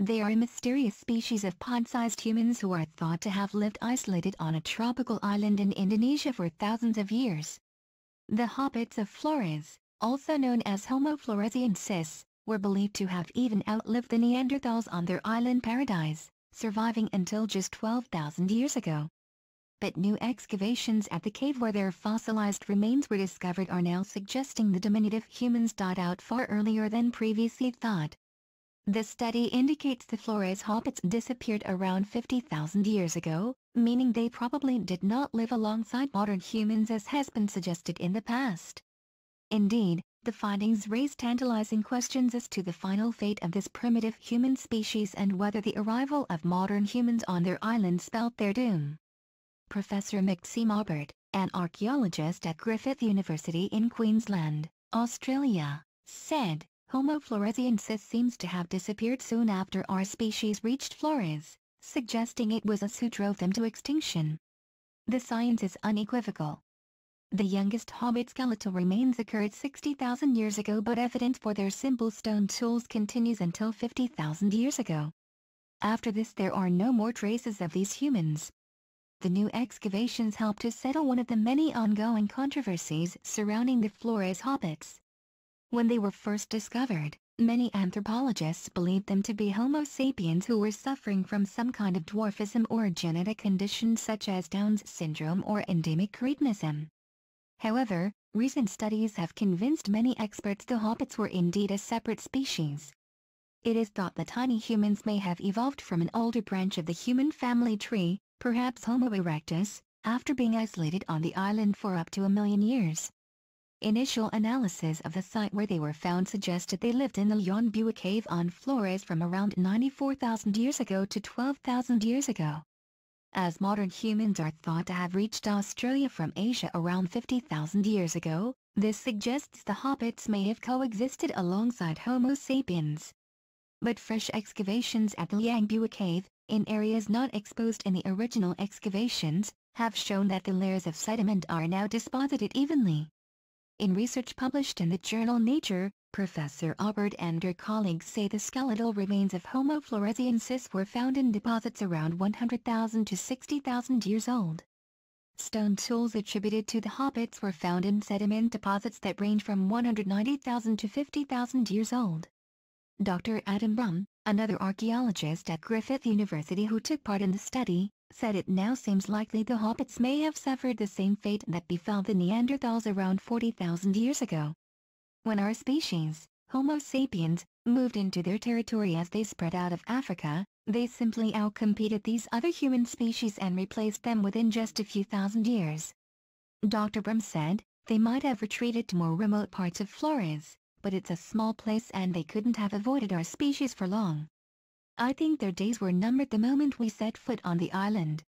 They are a mysterious species of pod-sized humans who are thought to have lived isolated on a tropical island in Indonesia for thousands of years. The hobbits of Flores, also known as Homo floresiensis, were believed to have even outlived the Neanderthals on their island paradise, surviving until just 12,000 years ago. But new excavations at the cave where their fossilized remains were discovered are now suggesting the diminutive humans died out far earlier than previously thought. The study indicates the Flores hobbits disappeared around 50,000 years ago, meaning they probably did not live alongside modern humans as has been suggested in the past. Indeed, the findings raise tantalizing questions as to the final fate of this primitive human species and whether the arrival of modern humans on their island spelt their doom. Professor Maxime Aubert, an archaeologist at Griffith University in Queensland, Australia, said, Homo floresiensis seems to have disappeared soon after our species reached Flores, suggesting it was us who drove them to extinction. The science is unequivocal. The youngest hobbit skeletal remains occurred 60,000 years ago but evidence for their simple stone tools continues until 50,000 years ago. After this there are no more traces of these humans. The new excavations help to settle one of the many ongoing controversies surrounding the Flores hobbits. When they were first discovered, many anthropologists believed them to be Homo sapiens who were suffering from some kind of dwarfism or genetic condition such as Down's syndrome or endemic cretinism. However, recent studies have convinced many experts the hobbits were indeed a separate species. It is thought that tiny humans may have evolved from an older branch of the human family tree, perhaps Homo erectus, after being isolated on the island for up to a million years. Initial analysis of the site where they were found suggested they lived in the Liang Bua cave on Flores from around 94,000 years ago to 12,000 years ago as modern humans are thought to have reached Australia from Asia around 50,000 years ago, this suggests the hobbits may have coexisted alongside Homo sapiens. But fresh excavations at the Liang Bua cave, in areas not exposed in the original excavations, have shown that the layers of sediment are now deposited evenly. In research published in the journal Nature, Professor Aubert and her colleagues say the skeletal remains of Homo floresiensis were found in deposits around 100,000 to 60,000 years old. Stone tools attributed to the hobbits were found in sediment deposits that range from 190,000 to 50,000 years old. Dr. Adam Brumm, another archaeologist at Griffith University who took part in the study, said it now seems likely the hobbits may have suffered the same fate that befell the Neanderthals around 40,000 years ago. When our species, Homo sapiens, moved into their territory as they spread out of Africa, they simply outcompeted these other human species and replaced them within just a few thousand years. Dr. Brumm said, they might have retreated to more remote parts of Flores, but it's a small place and they couldn't have avoided our species for long. I think their days were numbered the moment we set foot on the island.